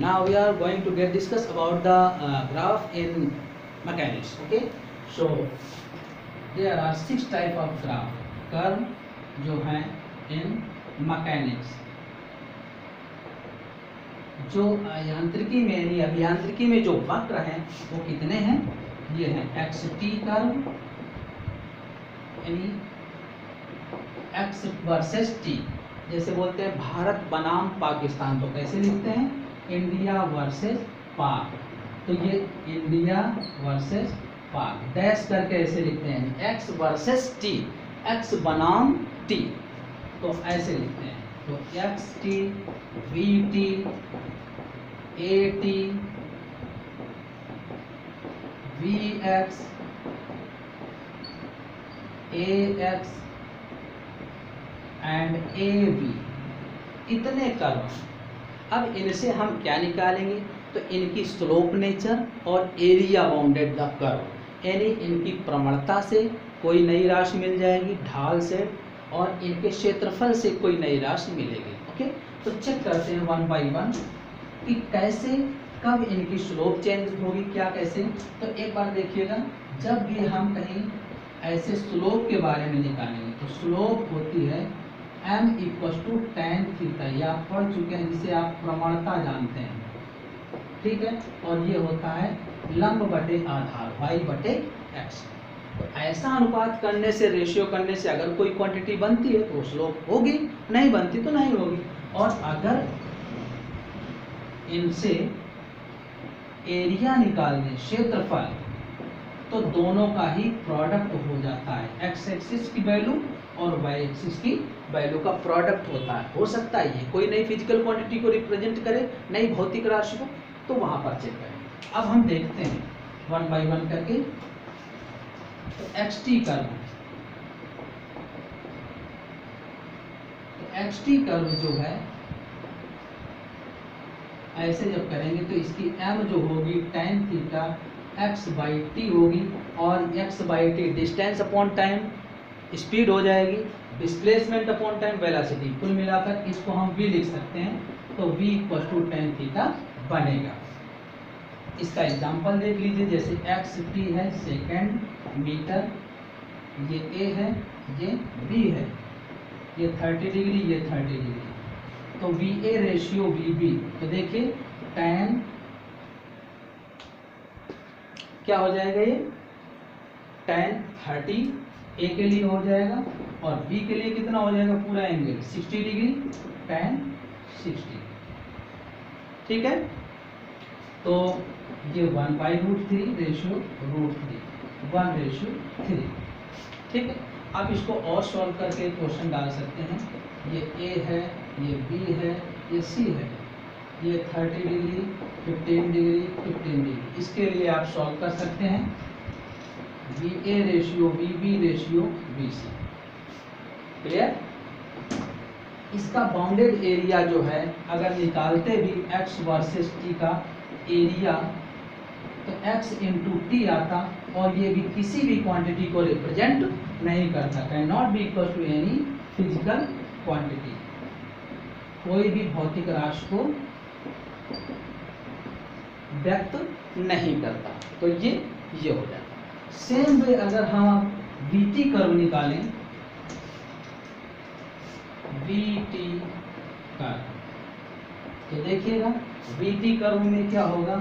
now we are going to get discuss about the uh, graph in mechanics okay? So there are six type of graph curve जो हैं इन mechanics जो यांत्रिकी में यानी अभियांत्रिकी में जो वक्र हैं वो कितने हैं? ये हैं एक्स टी कर्व यानी एक्स वर्सेस टी जैसे बोलते हैं भारत बनाम पाकिस्तान तो कैसे लिखते हैं? इंडिया वर्सेस पाक तो ये इंडिया वर्सेस पाक डैश करके ऐसे लिखते हैं। एक्स वर्सेस टी एक्स बनाम टी तो ऐसे लिखते हैं। तो x t v t a t v x a x and a b इतने कर्व अब इनसे हम क्या निकालेंगे? तो इनकी स्लोप नेचर और एरिया बाउंडेड द कर्व यानी इनकी प्रवणता से कोई नई राशि मिल जाएगी, ढाल से, और इनके क्षेत्रफल से कोई नई राशि मिलेगी। ओके? तो चेक करते हैं वन बाई वन कि कैसे, कब इनकी स्लोप चेंज होगी, क्या कैसे? तो एक बार देखिएगा, जब भी हम कहीं ऐसे स्लोप के बारे में निकालेंगे तो स्लोप होती है m equal to tan theta ये आप पढ़ चुके हैं जिसे आप प्रमाणता जानते हैं। ठीक है? और ये होता है लंब बटे आधार वाई बटे एक्स तो ऐसा अनुपात करने से रेशियो करने से अगर कोई क्वांटिटी बनती है तो स्लोप होगी। नहीं बनती तो नहीं होगी। और अगर इनसे एरिया निकालने, क्षेत्रफल तो दोनों का ही प्रोडक्ट हो जाता है। एक्स एक्सिस की वैल्यू और वाई एक्सिस की वैल्यू का प्रोडक्ट होता है। हो सकता है ये कोई नई फ़िज़िकल क्वांटिटी को रिप्रेजेंट करे, नई भौतिक राशि को तो वहाँ पर चेक करें। अब हम देखते हैं वन बाय वन करके तो एक्स टी कर्व तो एक्स टी कर्व जो है, ऐसे जब करेंगे तो इसकी एम जो होगी tan theta x by t होगी और x by t distance upon time speed हो जाएगी डिस्प्लेसमेंट अपॉन टाइम वेलासिटी कुल मिलाकर इसको हम v लिख सकते हैं तो v equal to tan theta बनेगा। इसका एग्जांपल देख लीजिए, जैसे एक्स टी है सेकेंड मीटर ये ए है, ये बी है, ये थर्टी डिग्री ये थर्टी डिग्री तो v a ratio v b तो देखिए टेन क्या हो जाएगा ये? टेन थर्टी ए के लिए हो जाएगा और बी के लिए कितना हो जाएगा पूरा angle sixty degree tan sixty ठीक है? तो ये one by root three ratio root three one ratio three ठीक है? आप इसको और सॉल्व करके क्वेश्चन डाल सकते हैं। ये ए है, ये बी है, ये सी है। ये thirty degree fifteen degree fifteen degree इसके लिए आप सॉल्व कर सकते हैं। V a ratio b b ratio b c clear इसका बाउंडेड एरिया जो है, अगर निकालते भी एक्स वर्सेस टी का एरिया तो x इंटू टी आता और ये भी किसी भी क्वांटिटी को रिप्रेजेंट नहीं करता can not be equal to any physical quantity कोई भी भौतिक राशि को व्यक्त नहीं करता। तो ये ये हो जाता। सेम वे अगर हम वी टी कर्व निकालें वी टी कर्व तो देखिएगा वी टी कर्व में क्या होगा?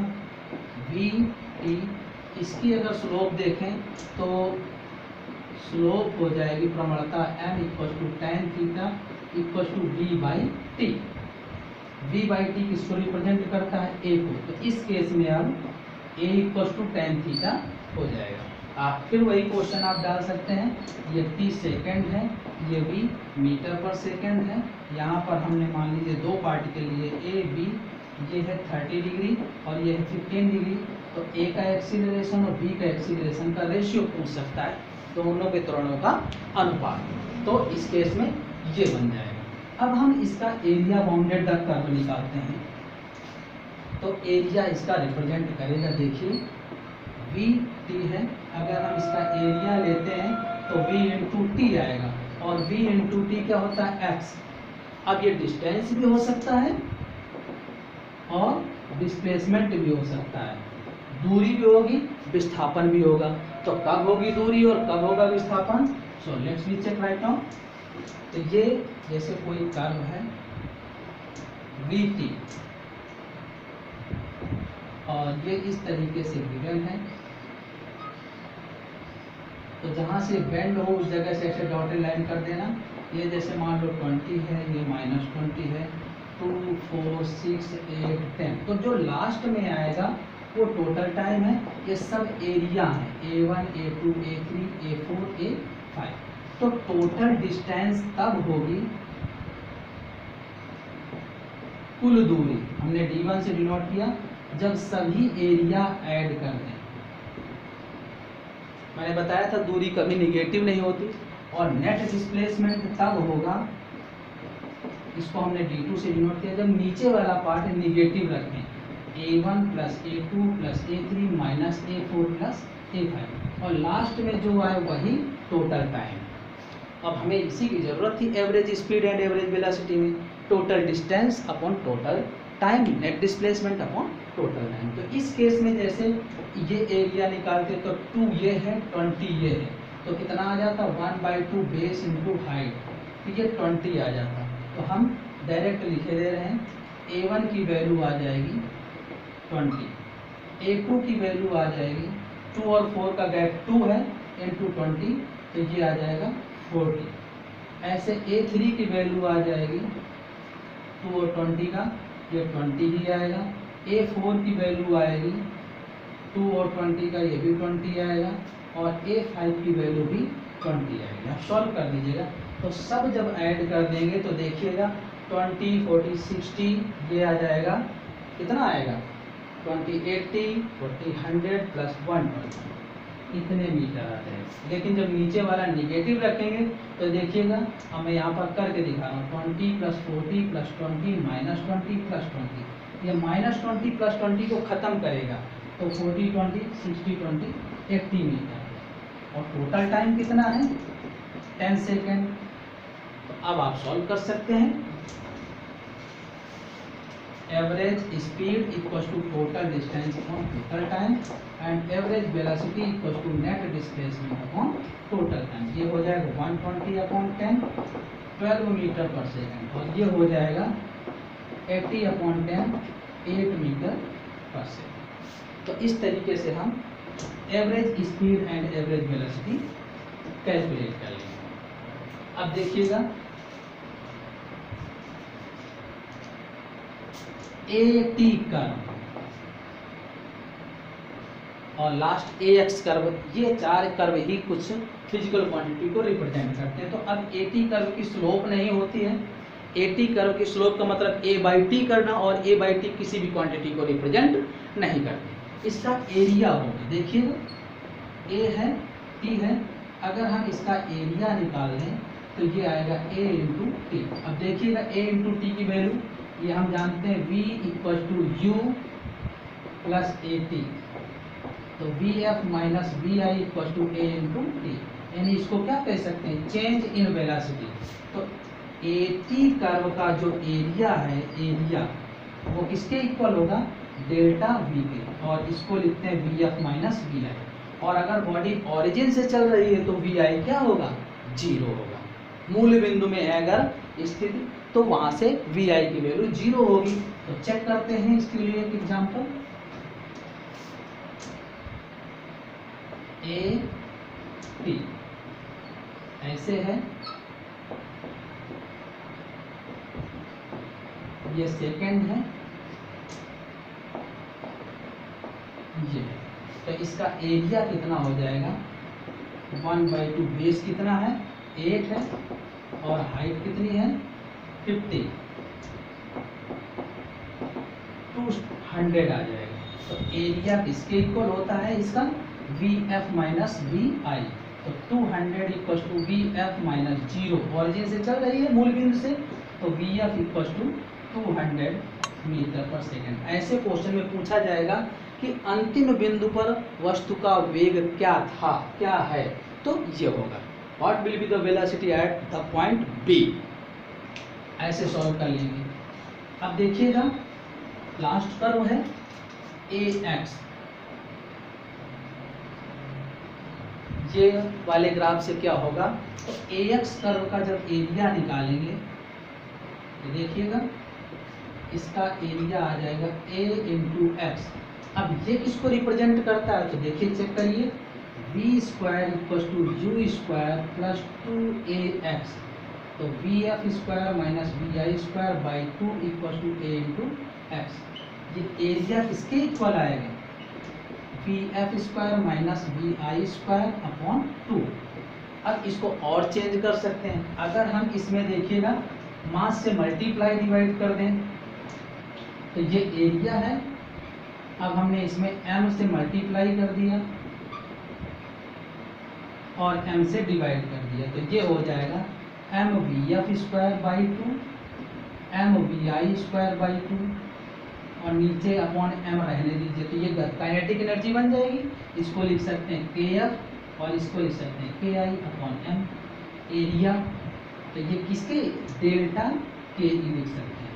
बी टी इसकी अगर स्लोप देखें तो स्लोप हो जाएगी प्रवणता m equal to tan theta equal to v by t v by t किसको रिप्रेजेंट करता है ए को। तो इस केस में अब a equal to tan theta हो जाएगा। आप फिर वही क्वेश्चन आप डाल सकते हैं। ये टी सेकेंड है, ये वी मीटर पर सेकेंड है। यहाँ पर हमने मान लीजिए दो पार्टिकल लिए ए बी ये है थर्टी डिग्री और ये है फिफ्टीन डिग्री तो ए का एक्सीलरेशन और बी का एक्सीलरेशन का रेशियो पूछ सकता है। दोनों के त्वरणों का अनुपात। तो इस केस में ये बन जाएगा। अब हम इसका एरिया बाउंडेड द कर्व निकालते हैं। तो एरिया इसका रिप्रेजेंट करेगा, देखिए। वी टी है। अगर हम इसका एरिया लेते हैं तो वी इंटू टी आएगा। और वी इंटू टी क्या होता है? एक्स अब ये डिस्टेंस भी हो सकता है और डिस्प्लेसमेंट भी हो सकता है। दूरी भी होगी, विस्थापन भी होगा। तो कब होगी दूरी और कब होगा विस्थापन? So let's we check right now तो ये जैसे कोई कर्व है वी टी और ये इस तरीके से गिवन है। तो जहाँ से बेंड हो, उस जगह से ऐसे डॉटेड लाइन कर देना। ये जैसे मान लो ट्वेंटी है, ये माइनस ट्वेंटी है। Two four six eight ten तो जो लास्ट में आएगा, वो टोटल टाइम है। ये सब एरिया है। A one a two a three a four a five तो टोटल डिस्टेंस तब होगी कुल दूरी। हमने डी वन से डिनोट किया। जब सभी एरिया ऐड कर दें। मैंने बताया था दूरी कभी निगेटिव नहीं होती और नेट डिस्प्लेसमेंट तब होगा, इसको हमने D2 से डिनोट किया, जब नीचे वाला पार्ट निगेटिव रखें। A one plus a two plus a three minus a four plus a five और लास्ट में जो आए वही टोटल टाइम अब हमें इसी की ज़रूरत थी average speed and average velocity में। Total distance upon total time net displacement upon total time तो इस केस में जैसे ये एरिया निकालते तो टू ये है ट्वेंटी ये है। तो कितना आ जाता? One by two base into height तो ये ट्वेंटी आ जाता। तो हम डायरेक्ट लिखे दे रहे हैं ए वन की वैल्यू आ जाएगी ट्वेंटी ए टू की वैल्यू आ जाएगी टू और फोर का गैप टू है इन टू ट्वेंटी तो ये आ जाएगा फोर्टी ऐसे ए थ्री की वैल्यू आ जाएगी टू और ट्वेंटी का ये ट्वेंटी ही आएगा। ए फोर की वैल्यू आएगी। टू और ट्वेंटी का ये भी ट्वेंटी आएगा और ए फाइव की वैल्यू भी ट्वेंटी आएगी। आप सॉल्व कर दीजिएगा। तो सब जब ऐड कर देंगे तो देखिएगा ट्वेंटी फोर्टी सिक्सटी ये आ जाएगा। कितना आएगा? Twenty eighty forty hundred plus one इतने मीटर आ जाएगा लेकिन जब नीचे वाला निगेटिव रखेंगे तो देखिएगा अब मैं यहाँ पर करके दिखा रहा हूँ twenty plus forty plus twenty minus twenty plus twenty ये माइनस ट्वेंटी प्लस ट्वेंटी को ख़त्म करेगा तो forty twenty sixty twenty eighty meter. और टोटल टाइम कितना है? टेन सेकेंड तो अब आप सॉल्व कर सकते हैं। Average speed equal to total distance upon total time and average velocity equal to net displacement upon total time ये हो जाएगा 120 twenty upon ten twelve meter per second और ये हो जाएगा 80 upon ten eight meter per second तो इस तरीके से हम average speed and average velocity calculate कर लेंगे। अब देखिएगा ए टी कर्व। और लास्ट ए एक्स कर्व, ये चार कर्व ही कुछ फ़िज़िकल क्वांटिटी को रिप्रेजेंट करते हैं। तो अब ए टी कर्व की स्लोप नहीं होती है। ए टी कर्व की स्लोप का मतलब ए बाई टी करना और ए बाई टी किसी भी क्वांटिटी को रिप्रेजेंट नहीं करते। इसका एरिया होगा देखिएगा ए है टी है। अगर हम इसका एरिया निकाल लें तो ये आएगा ए इंटू टी अब देखिएगा ए इंटू टी की वैल्यू ये हम जानते हैं v equal to u plus a t तो v f minus v i equal to a into t यानी इसको क्या कह सकते हैं? चेंज इन वेलासिटी तो ए टी कर्व का जो एरिया है एरिया वो किसके इक्वल होगा? डेल्टा वी के. और इसको लिखते हैं v f minus v i और अगर बॉडी ओरिजिन से चल रही है तो वी आई क्या होगा? ज़ीरो होगा. मूल बिंदु में अगर स्थिति तो वहाँ से वी आई की वैल्यू ज़ीरो होगी। तो चेक करते हैं इसके लिए एक एग्ज़ाम्पल ए टी ऐसे है। ये सेकंड है। ये। तो इसका एरिया कितना हो जाएगा? वन बाई टू बेस कितना है? एट है। और हाइट कितनी है? फिफ्टी टू हंड्रेड आ जाएगा। तो एरिया किसके इक्वल होता है इसका? V f minus v i तो two hundred equal to v f minus zero origin से चल रही है मूल बिंदु से। तो v f equal to two hundred metre per second ऐसे क्वेश्चन में पूछा जाएगा कि अंतिम बिंदु पर वस्तु का वेग क्या था, क्या है? तो ये होगा। What will be the at the point B ऐसे सॉल्व कर लेंगे। अब देखिएगा लास्ट कर्व है ए एक्स ये वाले ग्राफ से क्या होगा? तो ए एक्स कर्व का जब एरिया निकालेंगे तो देखिएगा, इसका एरिया आ जाएगा ए इंटू एक्स अब ये किसको रिप्रेजेंट करता है? तो देखिए चेक करिए। V square equal to u square plus two a x तो v f square minus v i square by two equal to a into x ये एरिया किसके इक्वल आएगा? V f square minus v i square upon two अब इसको और change कर सकते हैं। अगर हम इसमें देखिएगा मास से मल्टीप्लाई डिवाइड कर दें तो ये एरिया है। अब हमने इसमें एम से मल्टीप्लाई कर दिया और एम से डिवाइड कर दिया तो ये हो जाएगा m v f square by two, m v i square by two, और नीचे अपॉन एम रहने दीजिए तो ये काइनेटिक एनर्जी बन जाएगी। इसको लिख सकते हैं के एफ़ और इसको लिख सकते हैं के आई अपॉन एम एरिया तो ये किसके, डेल्टा के ई लिख सकते हैं।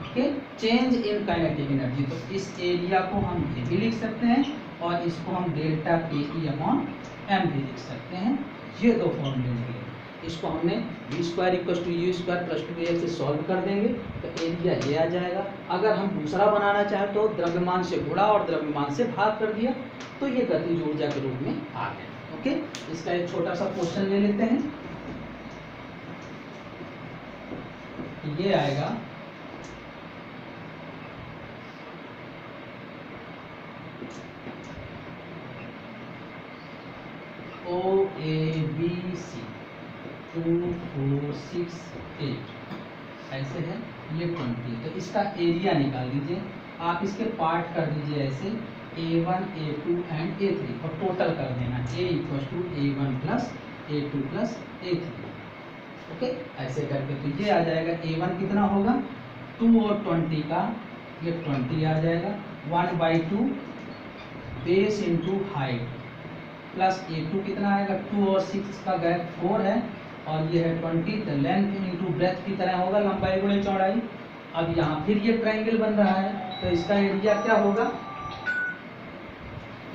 Okay change in kinetic energy तो इस एरिया को हम ये भी लिख सकते हैं, और इसको हम डेल्टा के ई अपॉन एम भी लिख सकते हैं। ये दो फॉर्मूले इसको हमने v square equal to u square plus two a से सॉल्व कर देंगे तो एरिया ये आ जाएगा। अगर हम दूसरा बनाना चाहें तो द्रव्यमान से गुणा और द्रव्यमान से भाग कर दिया तो ये गतिज ऊर्जा के रूप में आ गया। ओके? इसका एक छोटा सा क्वेश्चन ले लेते हैं। ये आएगा। O A B C two four six eight ऐसे है? ये ट्वेंटी तो इसका एरिया निकाल दीजिए। आप इसके पार्ट कर दीजिए ऐसे। A one a two and a three और टोटल कर देना। A equal to a one plus a two plus a three okay ऐसे करके तो ये आ जाएगा। ए वन कितना होगा? टू और ट्वेंटी का। ये ट्वेंटी आ जाएगा। One by two base into height plus a two कितना आएगा? टू और सिक्स का गैप फोर है। और ये है ट्वेंटी तो लेंथ इंटू ब्रेथ की तरह होगा लंबाई गुणे चौड़ाई। अब यहाँ फिर ये ट्रायंगल बन रहा है तो इसका एरिया क्या होगा?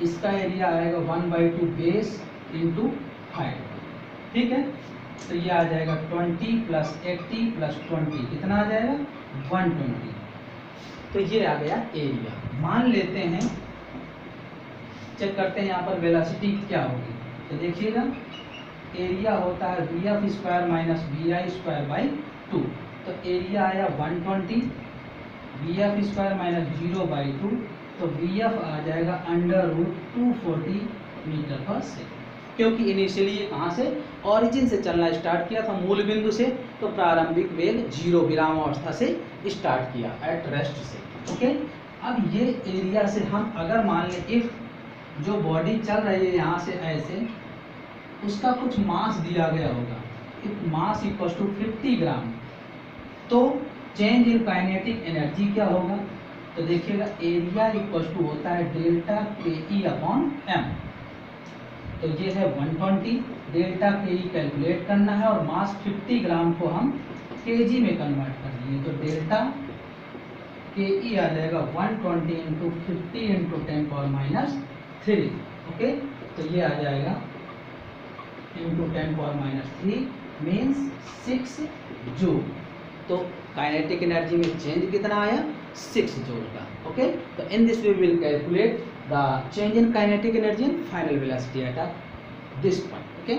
इसका एरिया आएगा one by two base into height ठीक है? तो ये आ जाएगा twenty plus eighty plus twenty कितना आ जाएगा? वन ट्वेंटी तो ये आ गया एरिया मान लेते हैं चेक करते हैं यहाँ पर वेलासिटी क्या होगी। तो देखिएगा। एरिया होता है v f square minus v i square by two तो एरिया आया one twenty v f square minus zero by two तो वी एफ़ आ जाएगा under root two forty metre per second क्योंकि इनिशियली ये कहाँ से? ऑरिजिन से चलना स्टार्ट किया था मूल बिंदु से तो प्रारंभिक वेग ज़ीरो विराम अवस्था से स्टार्ट किया एट रेस्ट से। ओके अब ये एरिया से हम अगर मान लें इफ़ जो बॉडी चल रही है यहाँ से ऐसे उसका कुछ मास दिया गया होगा। Mass equal to fifty gram तो चेंज इन काइनेटिक एनर्जी क्या होगा? तो देखिएगा एरिया इक्वल टू होता है डेल्टा के ई अपॉन एम तो ये है 120 डेल्टा के ई कैलकुलेट करना है और मास 50 ग्राम को हम केजी में कन्वर्ट कर दिए। तो डेल्टा के ई आ जाएगा 120 twenty into fifty into ten power minus three okay तो ये आ जाएगा into ten power minus three means six joule तो काइनेटिक एनर्जी में चेंज कितना आया? सिक्स जूल का ओके तो in this way will calculate the change in kinetic energy in final velocity at this point okay